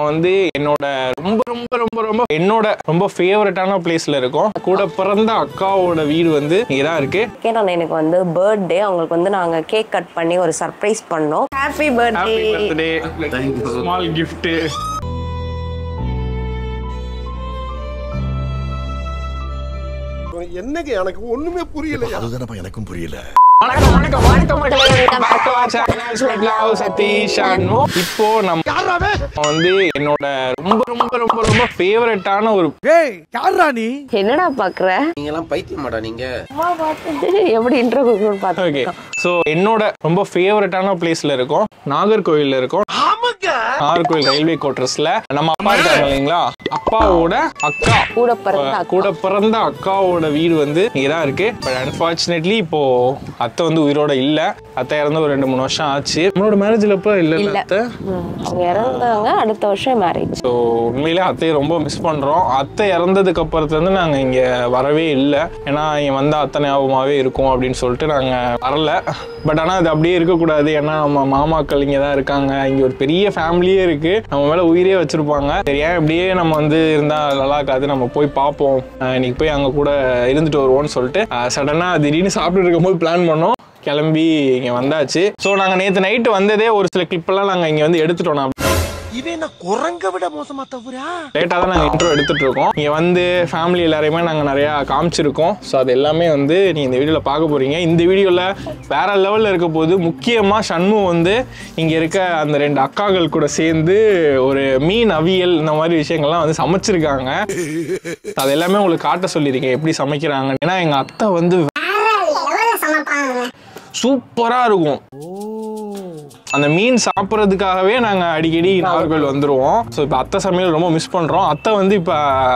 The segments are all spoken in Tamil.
வந்து என்னோட ரொம்ப ரொம்ப ரொம்ப ரொம்ப என்னோட ரொம்ப ஃபேவரட்டான பிளேஸ்ல இருக்கும். கூட பிறந்த அக்காவோட வீடு வந்து இங்கதான் இருக்கு. செகண்ட் அண்ணனுக்கு வந்து பர்த்டே அவங்களுக்கு வந்து நாங்க கேக் கட் பண்ணி ஒரு சர்ப்ரைஸ் பண்ணோம். Happy birthday small gift. என்னங்க எனக்கு ஒண்ணுமே புரியலையா? அதுதானப்பா எனக்கும் புரியல. வணக்கம் வணக்கம். வணக்கம் இப்போ வந்து என்னோட ரொம்ப ரொம்ப ரொம்ப ரொம்ப ஃபேவரட்டான என்னடா பாக்குற? நீங்க. எப்படி சோ என்னோட ரொம்ப ஃபேவரட்டான பிளேஸ்ல இருக்கோம். நாகர்கோவில்ல இருக்கோம். நாகர்கோவில் ரயில்வே குவார்டர்ஸ்ல நம்ம அப்பா இருக்காங்க இல்லைங்களா? அப்பாவோட அக்கா. கூட பிறந்த கூட பிறந்த அக்காவோட வீடு வந்து இங்கதான் இருக்கு. பட் இப்போ அத்தை வந்து உயிரோட இல்ல. அத்தை இறந்து ஒரு ரெண்டு மூணு வருஷம் ஆச்சு. நம்மளோட மேரேஜ்ல இப்போ இல்ல இல்ல. அத்தை? இறந்தாங்க அடுத்த வருஷம் மேரேஜ் ஸோ உண்மையிலே அத்தையை ரொம்ப மிஸ் பண்றோம். அத்தை இறந்ததுக்கு அப்புறத்துல இருந்து நாங்க இங்க வரவே இல்லை. ஏன்னா இங்க வந்தா அத்தை ஞாபகமாவே இருக்கும் அப்படின்னு சொல்லிட்டு நாங்க வரல. பட் ஆனா அது அப்படியே இருக்கக்கூடாது. ஏன்னா நம்ம மாமாக்கள் இங்க தான் இருக்காங்க. இங்க ஒரு பெரிய ஃபேமிலியே இருக்கு. நம்ம மேல உயிரே வச்சிருப்பாங்க. சரி ஏன் இப்படியே நம்ம வந்து இருந்தா நல்லா இருக்காது? நம்ம போய் பார்ப்போம். இன்னைக்கு போய் அங்க கூட இருந்துட்டு வருவோம்னு சொல்லிட்டு சடனா திடீர்னு சாப்பிட்டுட்டு இருக்கும்போது பிளான் பண்ணோம். கிளம்பி இங்க வந்தாச்சு. ஸோ நாங்க நேற்று நைட்டு வந்ததே ஒரு சில கிளிப்பெல்லாம் நாங்க இங்க வந்து எடுத்துட்டோம். இவன் என்ன குரங்க விட மோசமா தவிரா லேட்டாக தான் நாங்கள் இன்ட்ரோ எடுத்துட்டு இருக்கோம். இங்கே வந்து ஃபேமிலி எல்லாரையுமே நாங்கள் நிறையா காமிச்சிருக்கோம். ஸோ அது எல்லாமே வந்து நீங்கள் இந்த வீடியோவில் பார்க்க போகிறீங்க இந்த வீடியோவில் வேற லெவலில் இருக்க போது முக்கியமாக சண்மு வந்து இங்கே இருக்க அந்த ரெண்டு அக்காக்கள் கூட சேர்ந்து ஒரு மீன் அவியல் இந்த மாதிரி விஷயங்கள்லாம் வந்து சமைச்சிருக்காங்க. அது எல்லாமே உங்களுக்கு காட்ட சொல்லியிருக்கேன். எப்படி சமைக்கிறாங்க ஏன்னா எங்கள் அத்தை வந்து சூப்பராக இருக்கும். அந்த மீன் சாப்பிட்றதுக்காகவே நாங்கள் அடிக்கடி நாகர்கோவில் வந்துருவோம். ஸோ இப்போ அத்தை சமையல் ரொம்ப மிஸ் பண்ணுறோம் அத்தை வந்து இப்போ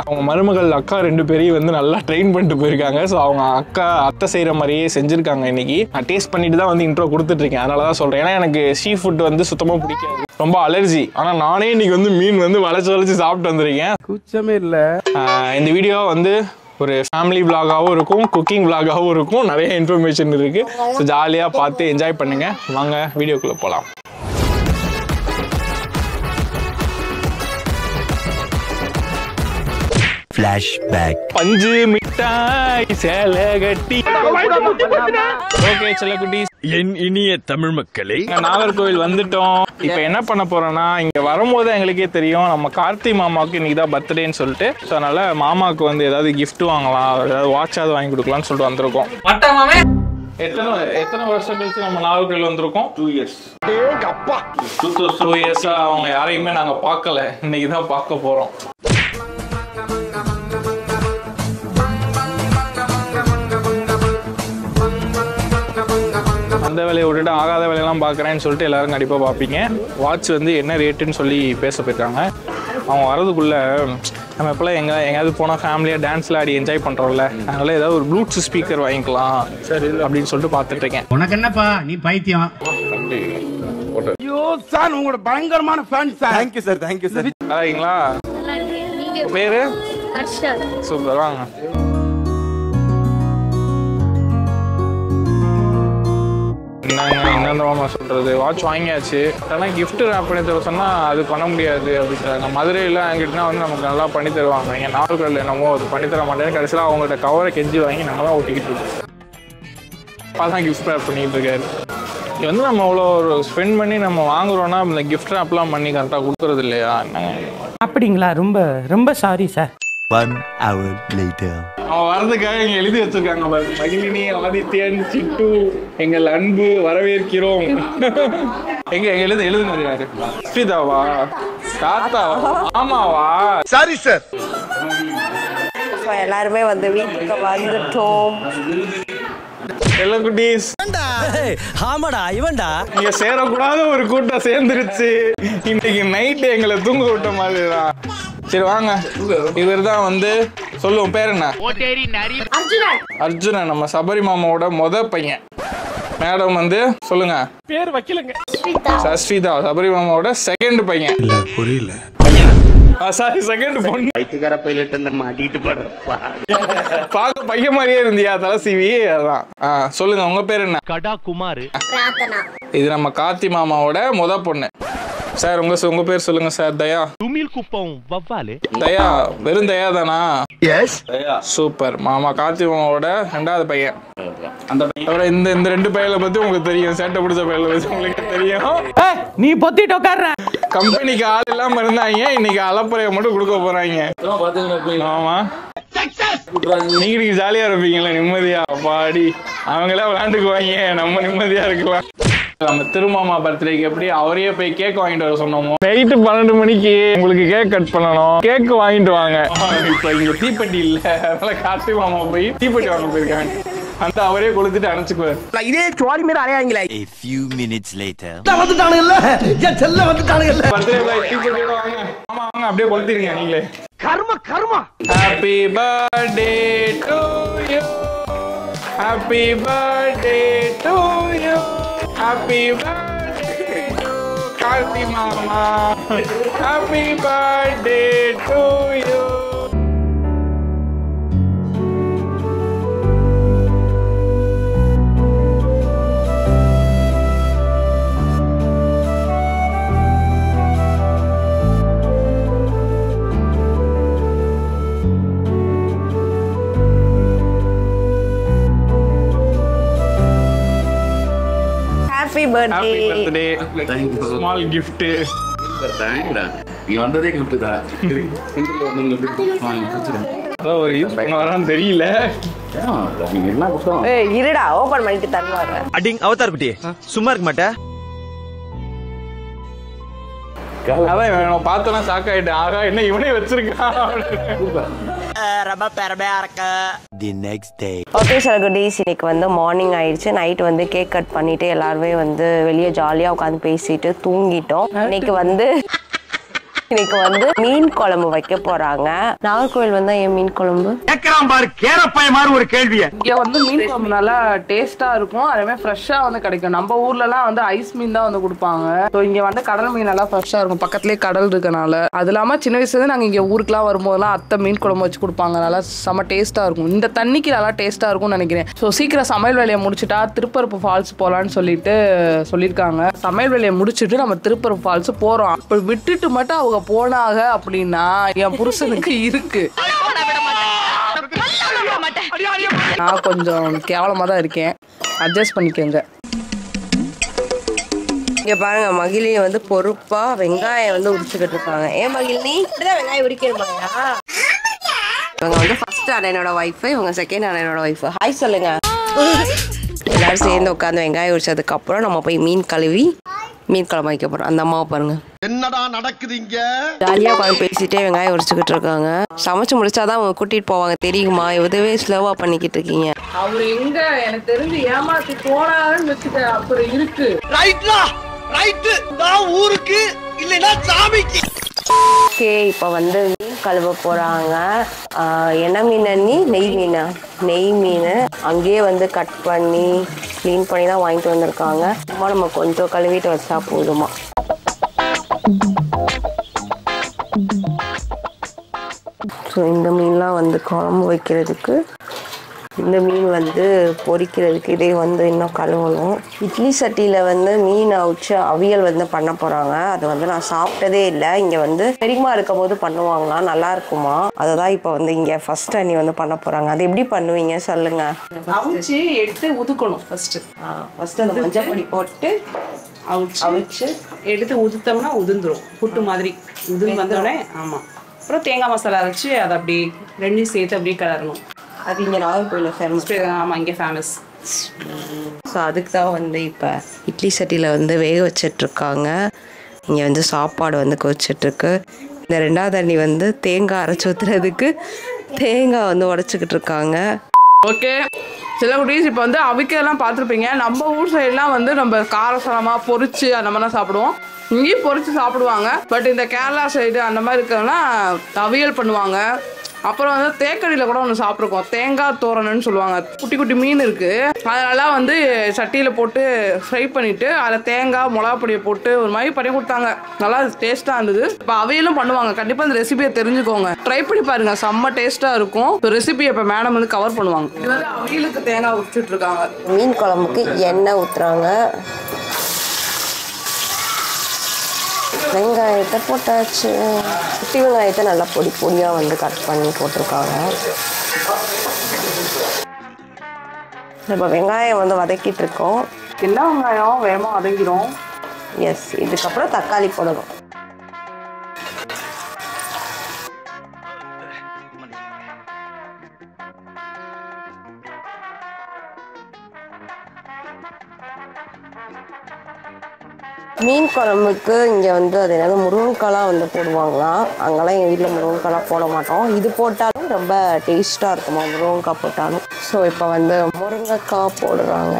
அவங்க மருமகள் அக்கா ரெண்டு பேரையும் வந்து நல்லா ட்ரெயின் பண்ணிட்டு போயிருக்காங்க. ஸோ அவங்க அக்கா அத்தை செய்கிற மாதிரியே செஞ்சுருக்காங்க இன்னைக்கு. நான் டேஸ்ட் பண்ணிட்டு தான் வந்து இன்ட்ரோ கொடுத்துட்ருக்கேன். அதனால தான் சொல்கிறேன் ஏன்னா எனக்கு சீ ஃபுட் வந்து சுத்தமாக பிடிக்காது. ரொம்ப அலர்ஜி ஆனால் நானே இன்னைக்கு வந்து மீன் வந்து வளைச்சு வளைச்சு சாப்பிட்டு வந்திருக்கேன். குச்சமே இல்ல. இந்த வீடியோ வந்து ஒரு ஃபேமிலி vlog-ஆவும் இருக்கும் குக்கிங் vlog-ஆவும் இருக்கும் நிறைய இன்ஃபர்மேஷன் இருக்கு. ஸோ ஜாலியாக பார்த்து என்ஜாய் பண்ணுங்க. வாங்க வீடியோக்குள்ளே போகலாம் பஞ்சு மிட்டாய் சேலை கட்டி. ஓகே செல்லக்குட்டி என் இனிய தமிழ் மக்களே. நாகர்கோவில் வந்துட்டோம். இப்போ என்ன பண்ண போறோம்னா இங்க வரும்போது எங்களுக்கே தெரியும் நம்ம கார்த்தி மாமாவுக்கு இன்னைக்கு தான் பர்த்டேன்னு சொல்லிட்டு. ஸோ அதனால மாமாவுக்கு வந்து ஏதாவது gift வாங்கலாம் ஏதாவது வாட்சாவது வாங்கி கொடுக்கலாம்னு சொல்லிட்டு வந்திருக்கோம். எத்தனை எத்தனை வருஷம் கழிச்சு நம்ம நாகர்கோவில் வந்திருக்கோம்? டூ இயர்ஸ் அப்பா டூ இயர்ஸா அவங்க யாரையுமே நாங்க பார்க்கல. இன்னைக்கு தான் பார்க்க போறோம். அந்த வேலையை விட்டுட்டு ஆகாத வேலையெல்லாம் பார்க்குறேன்னு சொல்லிட்டு எல்லாரும் கண்டிப்பாக பார்ப்பீங்க. வாட்ச் வந்து என்ன ரேட்டுன்னு சொல்லி பேச போயிருக்காங்க. அவங்க வரதுக்குள்ள நம்ம எப்போல்லாம் எங்க எங்கேயாவது போனால் ஃபேமிலியாக டான்ஸ்ல ஆடி என்ஜாய் பண்ணுறோம்ல அதனால ஏதாவது ஒரு ப்ளூடூத் ஸ்பீக்கர் வாங்கிக்கலாம் சரி அப்படின்னு சொல்லிட்டு பார்த்துட்டு இருக்கேன். உனக்கு என்னப்பா? நீ பைத்தியம். ஐயோ சார் உங்களோட பயங்கரமான fan sir. Thank you sir thank you sir நல்லா இருக்கீங்களா? பேரு? சூப்பர். வாங்க. என்னங்க என்னமா சொல்கிறது வாட்ச் வாங்கியாச்சு. ஆனால் கிஃப்ட்டு ரேப் பண்ணி தர சொன்னால் அது பண்ண முடியாது அப்படின்றாங்க. மதுரையில் எங்கிட்டனா வந்து நமக்கு நல்லா பண்ணி தருவாங்க. இங்கே நாகர்கோவில் என்னமோ அது பண்ணி தர மாட்டேன்னு கடைசியில் அவங்கள்ட்ட கவரை கெஞ்சி வாங்கி நம்ம தான் ஓட்டிக்கிட்டு இருக்கோம். அப்பா தான் கிஃப்ட் ரேப் பண்ணிக்கிட்டு இருக்காரு. இது வந்து நம்ம அவ்வளோ ஒரு ஸ்பெண்ட் பண்ணி நம்ம வாங்குறோம்னா இந்த கிஃப்ட் ரேப்லாம் பண்ணி கரெக்டாக கொடுக்குறது இல்லையா? அப்படிங்களா? ரொம்ப ரொம்ப sorry sir one hour later அவன் வரதுக்காக இங்க எழுதி வச்சிருக்காங்க பாரு. மகிழினி ஆதித்யன் சிட்டு எங்கள் அன்பு வரவேற்கிறோம். எங்க எங்க எழுது எழுதுனது யாரு? ஸ்ரீதாவா? தாத்தாவா? ஆமாவா சாரி சார் எல்லாருமே வந்து வீட்டுக்கு வந்துட்டோம். எல்லாம் குட்டீஸ். ஆமாடா இவன்டா. இங்க சேரக்கூடாத ஒரு கூட்டம் சேர்ந்துருச்சு. இன்னைக்கு நைட் எங்களை தூங்க விட்ட மாதிரி தான் சரி வாங்க. இவர் தான் வந்து சொல்லுவோம் பேர் என்ன? அர்ஜுனன். நம்ம சபரி மாமாவோட முத பையன். மேடம் வந்து சொல்லுங்க. பேர் வைக்கலங்க. சஸ்ரீதா சபரி மாமாவோட செகண்ட் பையன். இல்ல புரியல. சாரி செகண்ட் பொண்ணு. பைலட் அந்த மாட்டிட்டு பையன் மாதிரியே இருந்தியா தலை சிவி? அதான். சொல்லுங்க உங்க பேர் என்ன? கடா குமார் இது நம்ம கார்த்தி மாமாவோட முத பொண்ணு. சார் உங்க உங்க பேர் சொல்லுங்க சார் தயா. துமில் குப்பம் வவ்வாலு. தயா வெறும் தயா தானா? Yes super. மாமா கார்த்திமாவோட ரெண்டாவது பையன். அந்த பையன். இந்த இந்த ரெண்டு பையனை பத்தி உங்களுக்கு தெரியும். சேட்டை பிடிச்ச பையனை பத்தி உங்களுக்கு தெரியும். நீ பொத்திட்டு உட்கார்ற கம்பெனிக்கு ஆள் இல்லாம இருந்தாங்க. இன்னைக்கு அலப்பறையை மட்டும் கொடுக்க போறாங்க. ஆமா. நீங்க நீங்க ஜாலியா இருப்பீங்களா நிம்மதியா. பாடி அவங்களே விளையாண்டுக்குவாங்க நம்ம நிம்மதியா இருக்கலாம். நம்ம திருமாமா பர்த்டேக்கு எப்படி அவரையே போய் கேக் வாங்கிட்டு வர சொன்னோமோ? நைட்டு பன்னெண்டு மணிக்கு உங்களுக்கு கேக் கட் பண்ணணும். கேக் வாங்கிட்டு வாங்க. இப்ப இங்க தீப்பெட்டி இல்ல. அதனால கார்த்தி மாமா போய் தீப்பெட்டி வாங்க போயிருக்காங்க. அந்த அவரே கொளுத்துட்டு அனுப்பிச்சுக்குவார் இதே சுவாரி மாரி அலையாங்களே A few minutes later. வந்துட்டானுங்கல்ல. என் செல்ல வந்துட்டானுங்கல்ல. பர்த்டே பாய் தீப்பெட்டியோட வாங்க. ஆமா வாங்க அப்படியே கொளுத்திருங்க நீங்களே. கர்ம கர்மா. Happy birthday to you. Happy birthday to you. Happy birthday to Karthi Mama. Happy birthday to you. Happy Happy birthday birthday. Small gift. நீ வந்ததே கிஃப்ட் தான் அதான் ஒரு யூஸ் பண்ண வரான்னு தெரியல. ஏய் இருடா. ஓபன் பண்ணிட்டு தருவாங்க அடிங் அவதார் குட்டி. சும்மா இருக்க மாட்டே. அதான் இவன் பார்த்தோன்னா ஷாக் ஆயிட்டேன் ஆகா என்ன இவனே வச்சிருக்கான்? The next day. Okay sir குட்டீஸ் இன்னைக்கு வந்து மார்னிங் ஆயிடுச்சு. நைட் வந்து கேக் கட் பண்ணிட்டு எல்லாருமே வந்து வெளியே ஜாலியாக உட்காந்து பேசிட்டு தூங்கிட்டோம். இன்னைக்கு வந்து இன்னைக்கு வந்து மீன் குழம்பு வைக்க போறாங்க. நாகர்கோவில் வந்தா ஏன் மீன் குழம்பு? பாரு கேரப்பைய மாதிரி ஒரு கேள்விய. இங்க வந்து மீன் குழம்பு நல்லா டேஸ்டா இருக்கும். அதே மாதிரி ஃப்ரெஷ்ஷா வந்து கிடைக்கும். நம்ம ஊர்ல எல்லாம் வந்து ஐஸ் மீன் தான் வந்து கொடுப்பாங்க. ஸோ இங்க வந்து கடல் மீன் நல்லா ஃப்ரெஷ்ஷா இருக்கும். பக்கத்துலயே கடல் இருக்கனால. அது இல்லாம சின்ன வயசுல நாங்க இங்க ஊருக்குலாம் வரும்போதெல்லாம் அத்தை மீன் குழம்பு வச்சு கொடுப்பாங்க. நல்லா செம டேஸ்டா இருக்கும். இந்த தண்ணிக்கு நல்லா டேஸ்டா இருக்கும்னு நினைக்கிறேன். ஸோ சீக்கிரம் சமையல் வேலையை முடிச்சுட்டா திருப்பரப்பு ஃபால்ஸ் போலான்னு சொல்லிட்டு சொல்லியிருக்காங்க. சமையல் வேலையை முடிச்சுட்டு நம்ம திருப்பரப்பு ஃபால்ஸ் போறோம். அப்ப விட்டுட்டு மட்டும் அவங்க போனாங்க அப்படின்னா என் புருஷனுக்கு இருக்கு. நான் கொஞ்சம் கேவலமா தான் இருக்கேன். அட்ஜஸ்ட் பண்ணிக்கோங்க. இங்க பாருங்க மகிழினி வந்து பொறுப்பா வெங்காயம் வந்து உரிச்சுக்கிட்டு இருக்காங்க. ஏன் மகிழினி இப்படிதான் வெங்காயம் உரிக்கணுமாயா இவங்க வந்து ஃபர்ஸ்ட் அண்ணனோட ஒய்ஃப் இவங்க செகண்ட் அண்ணனோட ஒய்ஃப் ஹாய் சொல்லுங்க. எல்லாரும் சேர்ந்து உட்காந்து வெங்காயம் உரிச்சதுக்கு அப்புறம் நம்ம போய் மீன் கழுவி மீன் குழம்பு வைக்க போறோம். அந்த அம்மாவை பாருங்க. என்னடா நடக்குது இங்க? ஜாலியா உட்காந்து பேசிட்டே வெங்காயம் உரிச்சுக்கிட்டு இருக்காங்க. சமைச்சு முடிச்சாதான் அவங்க கூட்டிட்டு போவாங்க. தெரியுமா? இதுவே ஸ்லோவா பண்ணிக்கிட்டு இருக்கீங்க. அவர் எங்க? எனக்கு தெரிஞ்சு ஏமாத்தி போனாருன்னு வச்சுக்க அப்புறம் இருக்கு. ரைட்லா! ரைட்டு! நான் ஊருக்கு இல்லைன்னா சாமிக்கு. ஓகே இப்போ வந்து மீன் கழுவ போகிறாங்க என்ன மீன் அண்ணி நெய் மீனா? நெய் மீன். அங்கேயே வந்து கட் பண்ணி க்ளீன் பண்ணி தான் வாங்கிட்டு வந்திருக்காங்க. சும்மா நம்ம கொஞ்சம் கழுவிட்டு வச்சா போதுமா? ஸோ இந்த மீன்லாம் வந்து குழம்பு வைக்கிறதுக்கு இந்த மீன் வந்து பொரிக்கிறதுக்கு இதே வந்து இன்னும் கழுவணும். இட்லி சட்டியில் வந்து மீன் அவிச்சு அவியல் வந்து பண்ண போகிறாங்க அது வந்து நான் சாப்பிட்டதே இல்லை. இங்கே வந்து பெரியமா இருக்கும் போது பண்ணுவாங்களாம் நல்லா இருக்குமா? அதை தான் இப்போ வந்து இங்கே ஃபர்ஸ்ட் அண்ணி வந்து பண்ண போகிறாங்க அது எப்படி பண்ணுவீங்க? சொல்லுங்க. அவிச்சு எடுத்து உதுக்கணும் ஃபர்ஸ்ட் ஃபர்ஸ்ட் அந்த மஞ்சள் பொடி போட்டு அவிச்சு அவிச்சு எடுத்து உதுத்தோம்னா உதிர்ந்துரும். புட்டு மாதிரி. உதிர்ந்து வந்தோடனே ஆமா. அப்புறம் தேங்காய் மசாலா அரைச்சு அதை அப்படியே ரெண்டையும் சேர்த்து அப்படியே கிளறணும். அது இங்கே நாகர்கோயிலில் ஃபேமஸ் ஆமா இங்கே ஃபேமஸ் ஸோ அதுக்கு தான் வந்து இப்போ இட்லி சட்டியில் வந்து வேக வச்சிட்ருக்காங்க. இங்கே வந்து சாப்பாடு வந்து கொதிச்சிட்ருக்கு. இந்த ரெண்டாவது அண்ணி வந்து தேங்காய் அரைச்சி ஊற்றுறதுக்கு தேங்காய் வந்து உடச்சிக்கிட்டு இருக்காங்க ஓகே. சில குட்டீஸ் இப்போ வந்து அவிக்கெல்லாம் பார்த்துருப்பீங்க. நம்ம ஊர் சைட்லாம் வந்து நம்ம காரசாரமாக பொரிச்சு அந்த மாதிரிலாம் சாப்பிடுவோம். இங்கேயும் பொரிச்சு சாப்பிடுவாங்க. பட் இந்த கேரளா சைடு அந்த மாதிரி இருக்கிறதுனா அவியல் பண்ணுவாங்க. அப்புறம் வந்து தேக்கடியில் கூட ஒன்று சாப்பிட்ருக்கோம் தேங்காய் தோரணுன்னு சொல்லுவாங்க. குட்டி குட்டி மீன் இருக்குது அதெல்லாம் வந்து சட்டியில் போட்டு ஃப்ரை பண்ணிவிட்டு அதில் தேங்காய் மிளகா பொடியை போட்டு ஒரு மாதிரி பண்ணி கொடுத்தாங்க. நல்லா டேஸ்ட்டாக இருந்தது. இப்போ அவையிலும் பண்ணுவாங்க. கண்டிப்பாக இந்த ரெசிபியை தெரிஞ்சுக்கோங்க. ட்ரை பண்ணி பாருங்க. செம்ம டேஸ்ட்டாக இருக்கும். இப்போ ரெசிபியை இப்போ மேடம் வந்து கவர் பண்ணுவாங்க. இது வந்து அவையிலுக்கு தேங்காய் உரிச்சிட்டு இருக்காங்க. மீன் குழம்புக்கு எண்ணெய் ஊற்றுறாங்க வெங்காயத்தை போட்டாச்சு. குட்டி வெங்காயத்தை நல்லா பொடி பொடியாக வந்து கட் பண்ணி போட்டிருக்காங்க. இப்போ வெங்காயம் வந்து வதக்கிட்டு இருக்கோம். எல்லா வெங்காயம்? வேகமாக வதங்கிடும் எஸ் இதுக்கப்புறம் தக்காளி போடணும். மீன் குழம்புக்கு இங்கே வந்து அது என்னது முருங்கைக்காலாம் வந்து போடுவாங்களாம் அங்கெல்லாம் எங்கள் வீட்டில் முருங்கைக்காலாம் போட மாட்டோம். இது போட்டாலும் ரொம்ப டேஸ்ட்டாக இருக்குமா முருங்கைக்காய் போட்டாலும்? ஸோ இப்போ வந்து முருங்கைக்காய் போடுறாங்க.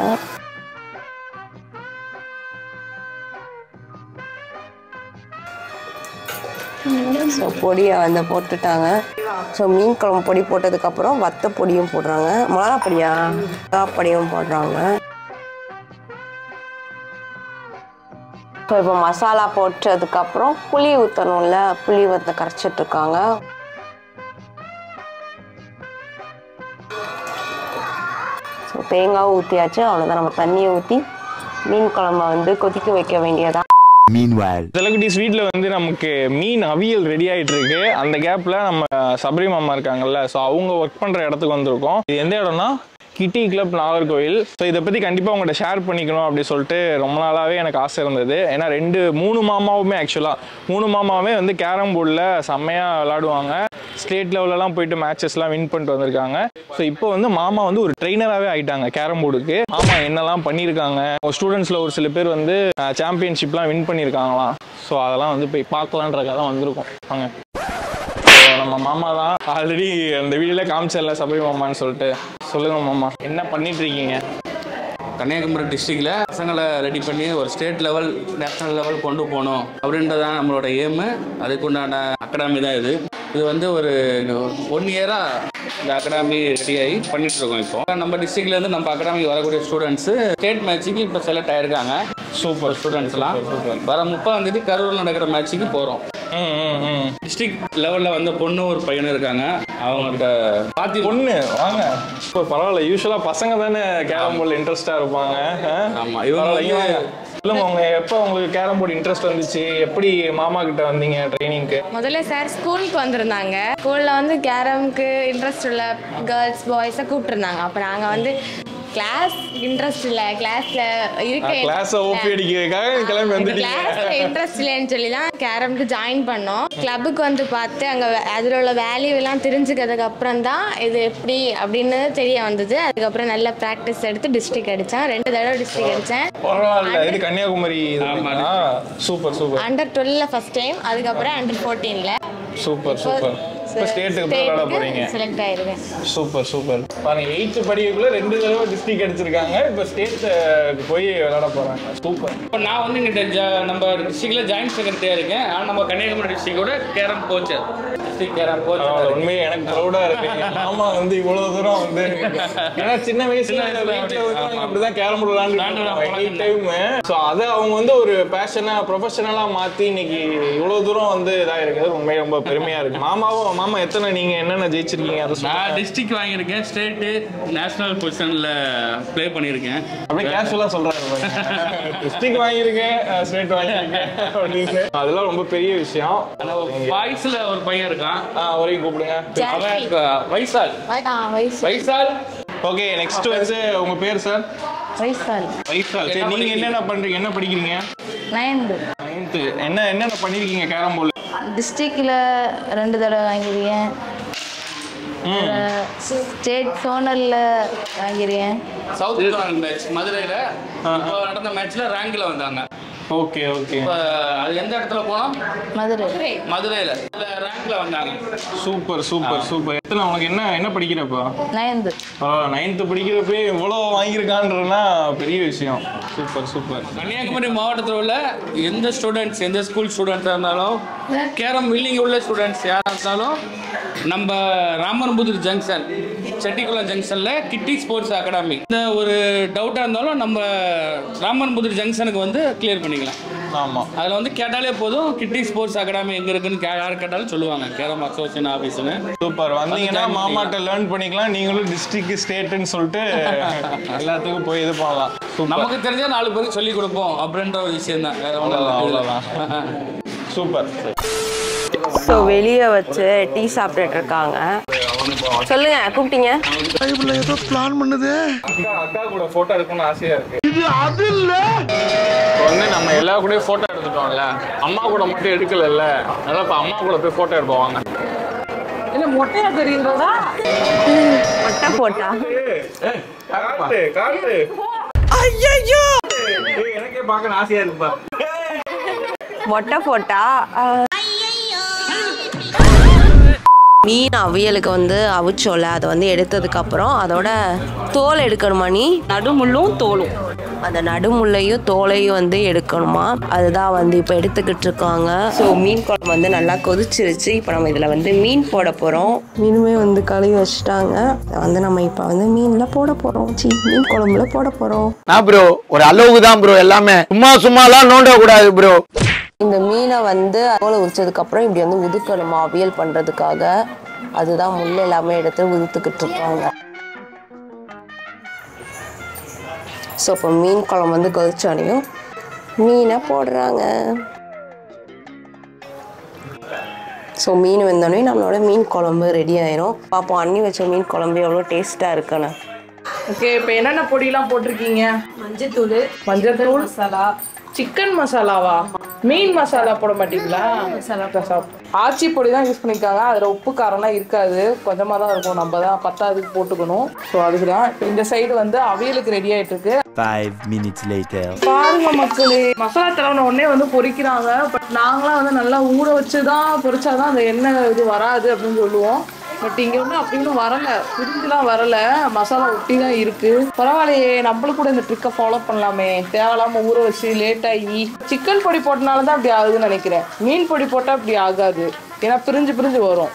ஸோ பொடியை வந்து போட்டுட்டாங்க. ஸோ மீன் குழம்பு பொடி போட்டதுக்கப்புறம் வத்த பொடியும் போடுறாங்க. மிளகா பொடியா மிளகா பொடியும் போடுறாங்க. ஸோ இப்போ மசாலா போட்டதுக்கப்புறம் புளி ஊற்றணும்ல புளி வந்து கரைச்சிட்டு இருக்காங்க ஸோ தேங்காய் ஊற்றியாச்சு அவ்வளோதான் நம்ம தண்ணியை ஊற்றி மீன் குழம்ப வந்து கொதிக்க வைக்க வேண்டியதா? Meanwhile. செலகுட்டிஸ் வீட்டில் வந்து நமக்கு மீன் அவியல் ரெடி ஆயிட்டு இருக்கு அந்த கேப்பில் நம்ம சபரி மாமா இருக்காங்கல்ல ஸோ அவங்க ஒர்க் பண்ணுற இடத்துக்கு வந்திருக்கோம். இது எந்த இடம்னா கிட்டி கிளப் நாகர்கோவில். ஸோ இதை பற்றி கண்டிப்பாக உங்கள்கிட்ட ஷேர் பண்ணிக்கணும் அப்படின்னு சொல்லிட்டு ரொம்ப நாளாகவே எனக்கு ஆசை இருந்தது. ஏன்னா ரெண்டு மூணு மாமாவுமே ஆக்சுவலாக மூணு மாமாவுமே வந்து கேரம் போர்டில் செம்மையாக விளாடுவாங்க ஸ்டேட் லெவலெலாம் போயிட்டு மேட்சஸ்லாம் வின் பண்ணிட்டு வந்திருக்காங்க. ஸோ இப்போ வந்து மாமா வந்து ஒரு ட்ரெயினராகவே ஆயிட்டாங்க கேரம் போர்டுக்கு மாமா என்னெல்லாம் பண்ணியிருக்காங்க ஸ்டூடெண்ட்ஸில் ஒரு சில பேர் வந்து சாம்பியன்ஷிப்லாம் வின் பண்ணியிருக்காங்களாம் ஸோ அதெல்லாம் வந்து போய் பார்க்கலான்றக்காக தான் வந்திருக்கோம். வாங்க. நம்ம மாமா தான். ஆல்ரெடி அந்த வீடியோல காமிச்சல சபரி மாமான்னு சொல்லிட்டு. சொல்லுங்க மாமா என்ன பண்ணிட்டு இருக்கீங்க? கன்னியாகுமரி டிஸ்ட்ரிக்டில் பசங்களை ரெடி பண்ணி ஒரு ஸ்டேட் லெவல் நேஷனல் லெவல் கொண்டு போகணும் அப்படின்றதான் நம்மளோட எய்மு அதுக்குண்டான அகாடமி தான் இது. இது வந்து ஒரு ஒன் இயராக இந்த அகாடமி ரெடி ஆகி பண்ணிட்டு இருக்கோம் இப்போ. நம்ம டிஸ்ட்ரிக்ட்லேருந்து நம்ம அகாடமிக்கு வரக்கூடிய ஸ்டூடெண்ட்ஸு ஸ்டேட் மேட்ச்சுக்கு இப்போ செலக்ட் ஆயிருக்காங்க. சூப்பர். ஸ்டூடெண்ட்ஸ்லாம் வர முப்பதாம் தேதி கரூரில் நடக்கிற மேட்ச்சுக்கு போகிறோம் டிஸ்ட்ரிக்ட் லெவலில் வந்து பொண்ணு ஒரு பையனும் இருக்காங்க. அவங்கள்ட்ட பார்த்து பொண்ணு வாங்க. இப்போ பரவாயில்ல யூஸ்வலாக பசங்க தானே கேரம் போர்டில் இன்ட்ரெஸ்டாக இருப்பாங்க ஆ? ஆமா, இவங்க பரவாயில்ல, இங்க வந்து- வாங்க. சொல்லுங்க உங்க எப்போ உங்களுக்கு கேரம் போர்டு இன்ட்ரெஸ்ட் வந்துச்சு? எப்படி மாமா கிட்ட வந்தீங்க ட்ரைனிங்க்கு முதல்ல சார் ஸ்கூலுக்கு வந்திருந்தாங்க. ஸ்கூலில் வந்து கேரம்க்கு இன்ட்ரெஸ்ட் உள்ள கேர்ள்ஸ் பாய்ஸை கூப்பிட்டுருந்தாங்க. அப்போ நாங்கள் வந்து கிளாஸ் இன்ட்ரெஸ்ட் இல்லை கிளாஸில் இருக்க கிளாஸை ஓபி அடிக்கிறதுக்காக கிளம்பி வந்துட்டீங்க. கிளாஸ்ல இன்ட்ரெஸ்ட் இல்லைன்னு சொல்லி தான் கேரம்க்கு ஜாயின் பண்ணோம். கிளப்புக்கு வந்து பார்த்து அங்கே அதில் உள்ள வேல்யூ எல்லாம் தெரிஞ்சுக்கிறதுக்கு அப்புறம் தான் இது எப்படி அப்படின்னு தெரிய வந்தது. அதுக்கப்புறம் நல்ல ப்ராக்டிஸ் எடுத்து டிஸ்ட்ரிக்ட் அடித்தேன் ரெண்டு தடவை டிஸ்ட்ரிக்ட் அடித்தேன் பரவாயில்ல. இது கன்னியாகுமரி சூப்பர் சூப்பர். அண்டர் டுவெல்ல ஃபர்ஸ்ட் டைம் அதுக்கப்புறம் அண்டர் ஃபோர்டீனில் சூப்பர் சூப்பர். இப்போ ஸ்டேட்டுக்கு போய் விளையாட போறீங்க? செலக்ட் ஆயிருக்கேன் சூப்பர் சூப்பர் பாருங்க எயித்து படிக்கக்குள்ள ரெண்டு தடவை டிஸ்ட்ரிக்ட் அடிச்சிருக்காங்க. இப்போ ஸ்டேட் போய் விளையாட போறாங்க. சூப்பர் இப்போ நான் வந்து இங்கே ஜ- நம்ம டிஸ்ட்ரிக்டில் ஜாயின்ட் செக்ரட்டரியாக இருக்கேன். ஆனால் நம்ம Kanyakumari டிஸ்ட்ரிக்டோட carrom coacher district carrom coacher உண்மையே எனக்கு ப்ரௌடா இருக்கு. என் மாமா வந்து இவ்வளவு தூரம் வந்து. ஏன்னா சின்ன வயசுல. அப்படிதான் கேரம் போர்டு ஸோ அதை அவங்க வந்து ஒரு பேஷனா ப்ரொஃபஷனலா மாத்தி இன்னைக்கு இவ்வளவு தூரம் வந்து இதா இருக்குது உண்மையே ரொம்ப பெருமையா இருக்கு. மாமாவும் மாமா எத்தனை நீங்க என்னென்ன ஜெயிச்சிருக்கீங்க? அதை. நான் டிஸ்ட்ரிக்ட் வாங்கியிருக்கேன். ஸ்டேட்டு நேஷனல் பொசிஷனில் ப்ளே பண்ணியிருக்கேன். அப்படியே கேஷுவலா சொல்றாரு டிஸ்ட்ரிக்ட் வாங்கியிருக்கேன் ஸ்டேட் வாங்கியிருக்கேன் அப்படின்னு அதெல்லாம் ரொம்ப பெரிய விஷயம். பாய்ஸில் ஒரு பையன் இருக்கான். ஆ, வரைக்கும் கூப்பிடுங்க. அவன் வைசால். வைசால். ஓகே நெக்ஸ்ட் வந்து உங்க பேர் சார் வயசால் வைசால். சரி நீங்க என்னென்ன பண்றீங்க? என்ன படிக்கிறீங்க? நைன்து நைன்த்து என்ன என்னென்ன பண்ணிருக்கீங்க கேரம் போர்டு டிஸ்ட்ரிக்டில் ரெண்டு தடவை வாங்கியிருக்கேன் ஸ்டேட் சோனலில் வாங்கியிருக்கேன் சவுத் மேட்ச் மதுரையில் இப்போ நடந்த மேட்ச்சில் ரேங்கில் வந்தாங்க. Okay okay. இப்போ அது எந்த இடத்துல போனோம்? மதுரை. மதுரையில். ரேங்கில் வந்தாங்க. Super super super. எத்தனை உனக்கு என்ன என்ன படிக்கிறப்பா? நைன்து. பரவாயில்ல நைன்த்து படிக்கிறப்பே இவ்வளோ வாங்கியிருக்கான்றனா பெரிய விஷயம். Super super. கன்னியாகுமரி மாவட்டத்தில் உள்ள எந்த ஸ்டூடெண்ட்ஸ் எந்த ஸ்கூல் ஸ்டூடெண்ட்ஸாக இருந்தாலும் கேரம் வில்லிங் உள்ள ஸ்டூடெண்ட்ஸ் யாராக இருந்தாலும் நம்ம ராமன்புதூர் ஜங்ஷன் செட்டிக்குளம் ஜங்ஷனில் கிட்டி ஸ்போர்ட்ஸ் அகாடமி இந்த ஒரு டவுட்டாக இருந்தாலும் நம்ம ராமன்புதூர் ஜங்ஷனுக்கு வந்து கிளியர் பண்ணிக்கலாம் ஆமாம் அதில் வந்து கேட்டாலே போதும் கிட்டி ஸ்போர்ட்ஸ் அகாடமி எங்கே இருக்குன்னு கே யார் கேட்டாலும் சொல்லுவாங்க. கேரம் அசோசியேஷன் ஆஃபீஸ்னு சூப்பர். வந்தீங்கன்னா மாமாட்ட லேர்ன் பண்ணிக்கலாம். நீங்களும் டிஸ்ட்ரிக்ட் ஸ்டேட்டுன்னு சொல்லிட்டு எல்லாத்துக்கும் போய் இது பண்ணலாம். சூப்பர். நமக்கு தெரிஞ்ச நாலு பேருக்கு சொல்லி கொடுப்போம். அப்படின்ற ஒரு விஷயம் தான் வேற. அவ்வளவுதான், அவ்வளவுதான். சூப்பர். ஸோ வெளியே வச்சு டீ சாப்பிட்டுட்டு இருக்காங்க. சொல்லுங்க கூப்பிட்டீங்க. ஏதோ பிளான் பண்ணுது. அக்கா அக்கா கூட போட்டோ எடுக்கணும்னு ஆசையா இருக்கு. இது அது இல்ல. வந்து நம்ம எல்லா கூடயும் போட்டோ எடுத்துட்டோம்ல. அம்மா கூட மட்டும் எடுக்கலல்ல. அதனால இப்போ அம்மா கூட போய் போட்டோ எடுப்போம் வாங்க. இல்ல மொட்டையா தெரியுறதா? மொட்டை போட்டா காட்டு காட்டு. ஐயோ எனக்கே பார்க்க ஆசையா இருக்குப்பா. மொட்டை போட்டா. மீன் அவியலுக்கு வந்து அவிச்சோல அதை வந்து எடுத்ததுக்கு அப்புறம் அதோட தோல் எடுக்கணுமா நீ? நடுமுள்ளும் தோலும். அந்த நடுமுள்ளையும் தோலையும் வந்து எடுக்கணுமா? அதுதான் வந்து இப்போ எடுத்துக்கிட்டு இருக்காங்க. ஸோ மீன் குழம்பு வந்து நல்லா கொதிச்சிருச்சு. இப்போ நம்ம இதில் வந்து மீன் போட போகிறோம் மீனுமே வந்து கழுவி வச்சுட்டாங்க. அதை வந்து நம்ம இப்போ வந்து மீனில் போட போகிறோம் சி மீன் குழம்புல போட போகிறோம் நான் ப்ரோ ஒரு அளவுக்கு தான் ப்ரோ எல்லாமே. சும்மா சும்மாலாம் நோண்ட கூடாது ப்ரோ இந்த மீனை வந்து தோலை உரிச்சதுக்கு அப்புறம் இப்படி வந்து உதுக்கணுமா அவியல் பண்ணுறதுக்காக அதுதான் முள் எல்லாமே எடுத்து உதுத்துக்கிட்டு இருக்காங்க. ஸோ இப்போ மீன் குழம்பு வந்து கொதிச்சோடையும் மீனை போடுறாங்க. ஸோ மீன் வெந்தோடனே நம்மளோட மீன் குழம்பு ரெடி ஆயிரும். பார்ப்போம் அண்ணி வச்ச மீன் குழம்பு எவ்வளோ டேஸ்ட்டாக இருக்குன்னு. ஓகே இப்போ என்னென்ன பொடியெல்லாம் போட்டிருக்கீங்க? மஞ்சத்தூள் மஞ்சத்தூள் மசாலா. சிக்கன் மசாலாவா மீன் மசாலா போட மாட்டீங்களா? மசாலா ஆச்சி பொடி தான் யூஸ் பண்ணியிருக்காங்க அதில் உப்பு காரம்லாம் இருக்காது. கொஞ்சமாக தான் இருக்கும். நம்ம தான் பத்தாவதுக்கு போட்டுக்கணும். ஸோ அதுக்கு தான் இந்த சைடு வந்து அவியலுக்கு ரெடி ஆயிட்டு இருக்கு. Five minutes later. பாருங்க மக்களே. மசாலா தடவின உடனே வந்து பொரிக்கிறாங்க பட் நாங்களாம் வந்து நல்லா ஊற வச்சு தான் பொரிச்சாதான் அந்த எண்ணெய் இது வராது அப்படின்னு சொல்லுவோம். பட் இங்க ஒன்றும் அப்படின்னு வரல. பிரிஞ்சுலாம் வரல. மசாலா ஒட்டி தான் இருக்கு. பரவாயில்லையே நம்மளும் கூட இந்த ட்ரிக்கை ஃபாலோ பண்ணலாமே. தேவையில்லாம ஊற வச்சு லேட் ஆகி சிக்கன் பொடி போட்டனால தான் அப்படி ஆகுதுன்னு நினைக்கிறேன். மீன் பொடி போட்டால் அப்படி ஆகாது. ஏன்னா பிரிஞ்சு பிரிஞ்சு வரும்.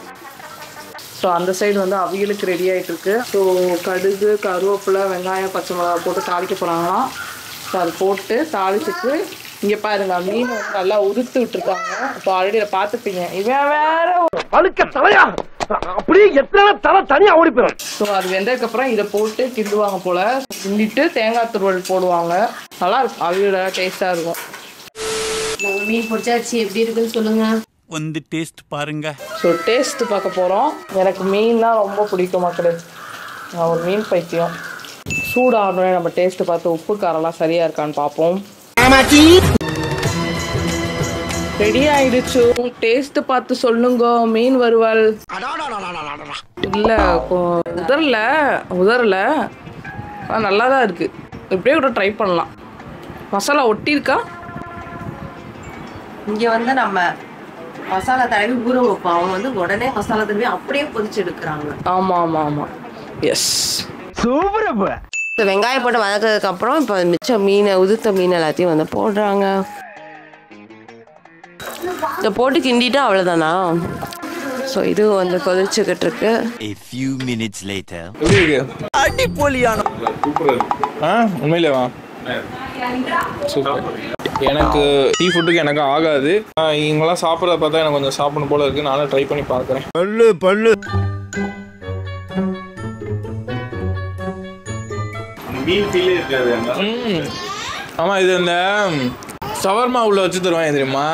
ஸோ அந்த சைடு வந்து அவியலுக்கு ரெடி ஆகிட்டுருக்கு ஸோ கடுகு கருவேப்பிலை வெங்காயம் பச்சை மிளகா போட்டு தாளிக்க போகிறாங்களாம் ஸோ அது போட்டு தாளிச்சிட்டு இங்கே பாருங்க மீன் வந்து நல்லா உதுத்து விட்டுருக்காங்க. இப்போ ஆல்ரெடி பார்த்துப்பீங்க. இவன் வேற பழுக்க தலையா? அப்படியே எத்தனை தலை தனியா ஓடி போயிடும். ஸோ அது வெந்ததுக்கப்புறம் இதை போட்டு கிண்டுவாங்க போல. கிண்டிட்டு தேங்காய் துருவல் போடுவாங்க. நல்லா இருக்கும். அவியோட டேஸ்ட்டாக இருக்கும். மீன் பொரிச்சாச்சு எப்படி இருக்குன்னு சொல்லுங்க. வந்து டேஸ்ட் பாருங்க. ஸோ டேஸ்ட் பார்க்க போகிறோம் எனக்கு மீன்னா ரொம்ப பிடிக்கும் மக்களே. நான் ஒரு மீன் பைத்தியம். சூடாகணும்னே நம்ம டேஸ்ட்டு பார்த்து உப்பு காரம்லாம் சரியாக இருக்கான்னு பார்ப்போம். ரெடி ஆயிடுச்சு டேஸ்ட் பார்த்து சொல்லுங்க மீன் வறுவல். இல்ல உதறல ஆனால் நல்லா தான் இருக்கு. இப்படியே கூட ட்ரை பண்ணலாம். மசாலா ஒட்டியிருக்கா? இங்கே வந்து நம்ம மசாலா தடவி ஊற வைப்போம். அவங்க வந்து உடனே மசாலா தடவி அப்படியே பொரிச்சு எடுக்கிறாங்க. ஆமா ஆமா ஆமா. எஸ் இந்த வெங்காயம் போட்டு வதக்கிறதுக்கு அப்புறம் இப்போ மிச்ச மீனை உதுத்த மீன் எல்லாத்தையும் வந்து போடுறாங்க. இதை போட்டு கிண்டிட்டு அவ்வளோதானா ஸோ இது வந்து கொதிச்சுக்கிட்டு இருக்கு A few minutes later. எப்படி இருக்கு அடிப்பொலியான ஆ உண்மையிலேவா சூப்பர். எனக்கு டீ ஃபுட்டுக்கு எனக்கு ஆகாது. ஆ, இவங்கெல்லாம் சாப்பிட்றத பார்த்தா எனக்கு கொஞ்சம் சாப்பிடணும் போல இருக்கு. நானும் ட்ரை பண்ணி பார்க்குறேன். பல்லு பல்லு. ம். ஆமாம் இது இந்த ஷவர்மா உள்ள வச்சு தருவாங்க தெரியுமா?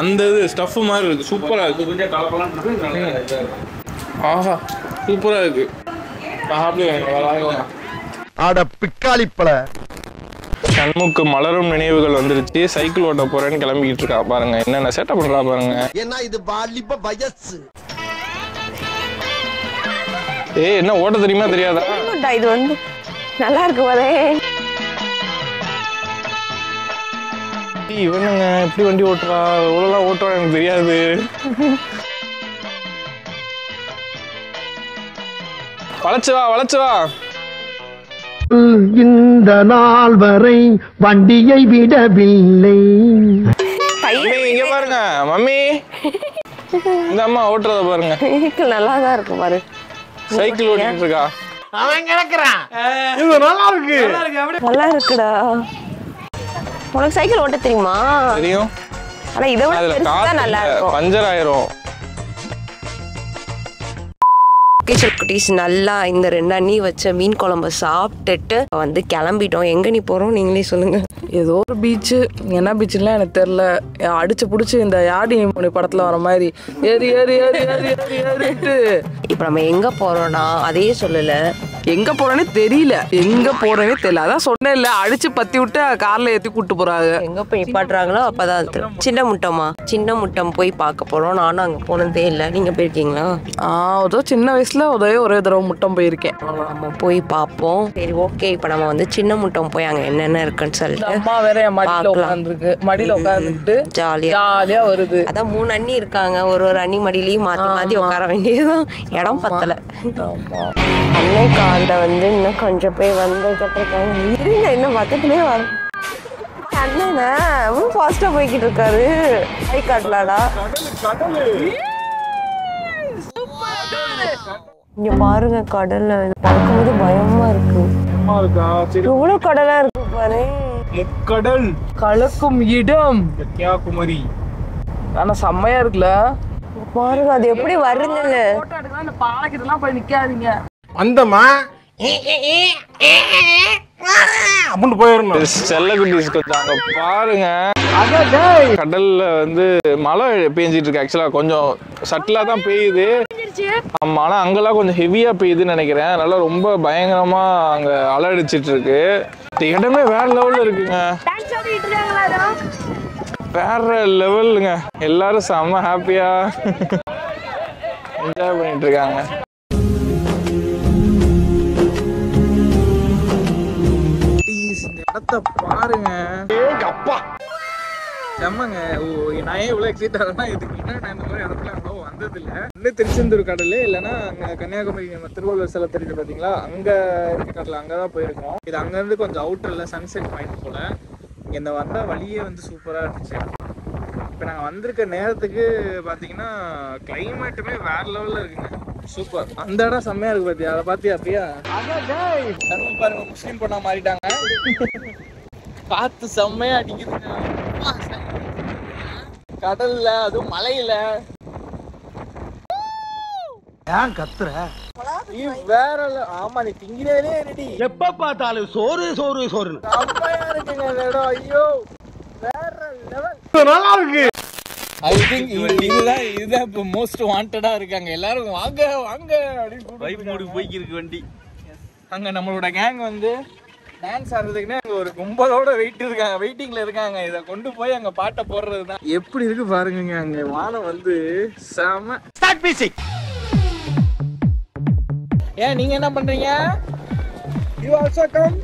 அந்த இது ஸ்டஃப் மாதிரி இருக்கு. சூப்பராக இருக்கு. ஆஹா சூப்பராக இருக்கு. ஆட பிக்காளிப்பழ சண்முக்கு மலரும் நினைவுகள் வந்துருச்சு. சைக்கிள் ஓட்ட போறேன்னு கிளம்பிக்கிட்டு இருக்கா. பாருங்க என்னென்ன செட்டப் பண்றா பாருங்க. ஏன்னா இது வாலிப வயசு. ஏய் என்ன ஓட்ட தெரியுமா தெரியாதா? இது வந்து நல்லா இருக்கு வரே இவனுங்க எப்படி வண்டி ஓட்டுறா? எவ்வளோலாம் ஓட்டுறா எனக்கு தெரியாது. வளைச்சு வா வளைச்சு வா. இந்த நாள் வரை வண்டியை விடவில்லை. மம்மி இங்க பாருங்க. மம்மி இந்த அம்மா ஓட்டுறத பாருங்க. சைக்கிள் நல்லா தான் இருக்கு பாரு. சைக்கிள் ஓட்டிட்டு இருக்கா? இது நல்லா இருக்கு. நல்லா இருக்குடா. உனக்கு சைக்கிள் ஓட்ட தெரியுமா? தெரியும். ஆனா இதை விட பெருசா நல்லா இருக்கும். பஞ்சர் ஆயிரும். குட்டீஸ் நல்லா இந்த ரெண்டு அண்ணி வச்ச மீன் குழம்பு சாப்பிட்டுட்டு வந்து கிளம்பிட்டோம். எங்க நீ போறோம்? நீங்களே சொல்லுங்க. ஏதோ ஒரு பீச்சு என்ன பீச்சுலாம் எனக்கு தெரில அடிச்சு பிடிச்சி இந்த யாடி மணி படத்தில் வர மாதிரி. ஏறி ஏறி ஏறி ஏறி ஏறி ஏறிட்டு. இப்போ நம்ம எங்க போறோம்னா அதே சொல்லல. எங்க போறேனே தெரியல. எங்க போறேனே தெரியல. அதான் சொன்னேன் இல்ல அடிச்சு பத்தி விட்டு கார்ல ஏத்தி கூட்டு போறாங்க. எங்க போய் நிப்பாட்டுறாங்களோ அப்பதான். சின்ன முட்டமா சின்ன முட்டம் போய் பார்க்க போறோம். நானும் அங்க போனதே இல்லை. நீங்க போயிருக்கீங்களா? ஆஹ் ஏதோ சின்ன வயசுல ஒரே ஒரே தடவை முட்டம் போயிருக்கேன். நம்ம போய் பார்ப்போம். சரி ஓகே. இப்போ நம்ம வந்து சின்ன முட்டம் போய் அங்க என்னென்ன இருக்குன்னு சொல்லிட்டு அம்மா வேற என் மடியில. உட்காந்துருக்கு மடியில உட்காந்துட்டு ஜாலியா. ஜாலியா வருது. அதான் மூணு அண்ணி இருக்காங்க. ஒரு ஒரு அண்ணி மடியிலையும் மாத்தி மாத்தி உட்கார வேண்டியதுதான். இடம் பத்தல. அன்னை காண்ட வந்து இன்னும் கொஞ்சம் பேர் வந்து இருக்காங்க இருங்க இன்னும் பக்கத்துலயே வர அண்ணனா ரொம்ப ஃபாஸ்டா போய்கிட்டு இருக்காரு. கை காட்டலாடா. இங்க பாருங்க கடல்ல பார்க்கும்போது பயமா இருக்கு. எவ்வளவு கடலா இருக்கு பாரு. முக்கடல் கலக்கும் இடம். கன்னியாகுமரி. ஆனா செம்மையா இருக்குல்ல? பாருங்க அது எப்படி வருதுன்னு. போட்டோ எடுக்கலாம் போய் நிக்காதீங்க. வந்தமா அப்படின்னு போயிடணும் செல்லக்குட்டீஸ் கொஞ்சம் அங்க பாருங்க. கடல்ல வந்து மழை பெஞ்சிட்டு இருக்கு. ஆக்சுவலா கொஞ்சம் சட்டிலா தான் பெய்யுது. ஆமா ஆனா அங்கெல்லாம் கொஞ்சம் ஹெவியா பெய்யுதுன்னு நினைக்கிறேன். அதனால ரொம்ப பயங்கரமா அங்க அலை அடிச்சிட்டு இருக்கு இடமே வேற லெவல்ல இருக்குங்க. வேற லெவலுங்க எல்லாரும் செம்ம ஹாப்பியா என்ஜாய் பண்ணிட்டு இருக்காங்க. இடத்த பாருங்க. அப்பா. செம்மங்க. ஓ நான் ஏன் இவ்வளோ எக்ஸைட் ஆகிறேன்னா இதுக்கு முன்னாடி நான் இந்த மாதிரி இடத்துல அவ்வளோ வந்தது இல்லை இன்னும் திருச்செந்தூர் கடல் இல்லைன்னா அங்கே கன்னியாகுமரி நம்ம திருவள்ளுவர் சிலை தெரியுது பார்த்தீங்களா அங்கே இருக்க கடல் அங்கே தான் போயிருக்கோம். இது அங்கேருந்து கொஞ்சம் அவுட்டரில் சன்செட் பாயிண்ட் போல. இங்கே இந்த வந்த வழியே வந்து சூப்பராக இருந்துச்சு. இப்போ நாங்கள் வந்திருக்க நேரத்துக்கு பார்த்தீங்கன்னா கிளைமேட்டுமே வேற லெவலில் இருக்குங்க. சூப்பர் அந்த இடம் செம்மையா இருக்கு பாத்தியா? அதை பாத்தியா பிரியா? சர்மம் பாருங்க முஸ்லீம் பொண்ணா மாறிட்டாங்க. காத்து செம்மையா அடிக்குதுங்க. கடல்ல அதுவும் மலையில. ஏன் கத்துற? நீ வேற ஆமா நீ ரெடி எப்ப பார்த்தாலும் சோறு சோறு சோறு செம்மையா இருக்குங்க ஐயோ வேற லெவல் நல்லா இருக்கு. ஐ திங்க் இதுதான் இதுதான் இப்போ மோஸ்ட் வாண்டடா இருக்காங்க. எல்லாரும் வாங்க வாங்க அப்படின்னு வைப் மூடு போய்க்கிருக்கு வண்டி. அங்க நம்மளோட கேங் வந்து டான்ஸ் ஆடுறதுக்குன்னே அங்க ஒரு கும்பலோட வெயிட் இருக்காங்க. வெயிட்டிங்ல இருக்காங்க. இத கொண்டு போய் அங்க பாட்டை போடுறது தான் எப்படி இருக்கு பாருங்க அங்க வானம் வந்து செம ஸ்டார்ட் மியூசிக் ஏன் நீங்க என்ன பண்றீங்க? யூ ஆல்சோ கம்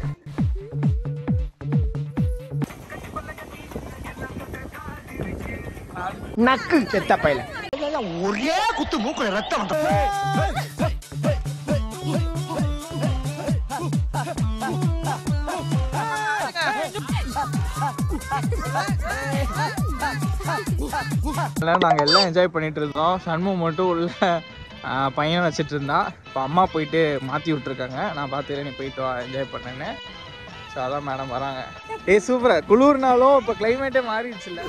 நக்கு செத்த பையல. ஒரே குத்து மூக்குல ரத்தம் வந்து நாங்க எல்லாம் என்ஜாய் பண்ணிட்டு இருந்தோம். சண்முகம் மட்டும் உள்ள பையன் வச்சிட்டு இருந்தா. இப்போ அம்மா போயிட்டு மாற்றி விட்டுருக்காங்க. நான் பார்த்துக்கிறேன் நீ போயிட்டு வா என்ஜாய் பண்ணேன்னு. ஸோ அதான் மேடம் வராங்க. ஏய் சூப்பரா. குளிர்னாலும் இப்போ கிளைமேட்டே மாறிடுச்சுல்ல.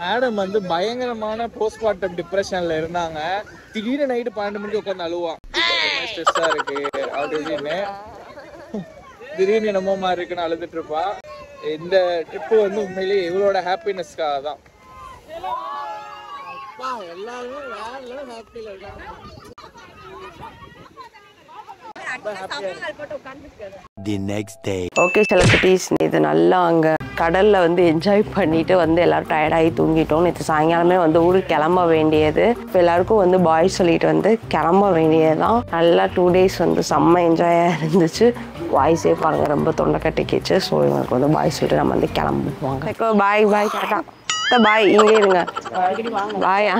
மேடம் வந்து பயங்கரமான போஸ்ட்மார்ட்டம் டிப்ரெஷன்ல இருந்தாங்க. திடீர்னு நைட்டு பன்னெண்டு மணிக்கு உட்காந்து அழுவான். ஸ்ட்ரெஸ்ஸா இருக்கு? அப்படின்னு திடீர்னு என்னமோ மாதிரி இருக்குன்னு அழுதுட்டு இருப்பா இந்த ட்ரிப்பு வந்து உண்மையிலேயே இவளோட ஹாப்பினஸ்க்காக தான். எல்லாருமே வேற level இருக்காங்க. The next day. ஓகே சில குட்டீஸ் இது நல்லா அங்கே கடலில் வந்து என்ஜாய் பண்ணிட்டு வந்து எல்லாரும் டயர்டாகி தூங்கிட்டோம் நேற்று சாயங்காலமே வந்து ஊருக்கு கிளம்ப வேண்டியது இப்போ எல்லாருக்கும் வந்து பாய் சொல்லிட்டு வந்து கிளம்ப வேண்டியது தான் நல்லா டூ டேஸ் வந்து செம்ம என்ஜாயாக இருந்துச்சு வாய்ஸே பாருங்க ரொம்ப தொண்டை கட்டிக்கிச்சு ஸோ இவங்களுக்கு வந்து பாய் சொல்லிட்டு நம்ம வந்து கிளம்புவாங்க பாய் பாய் டாட்டா பாய் இங்கே இருங்க பாயா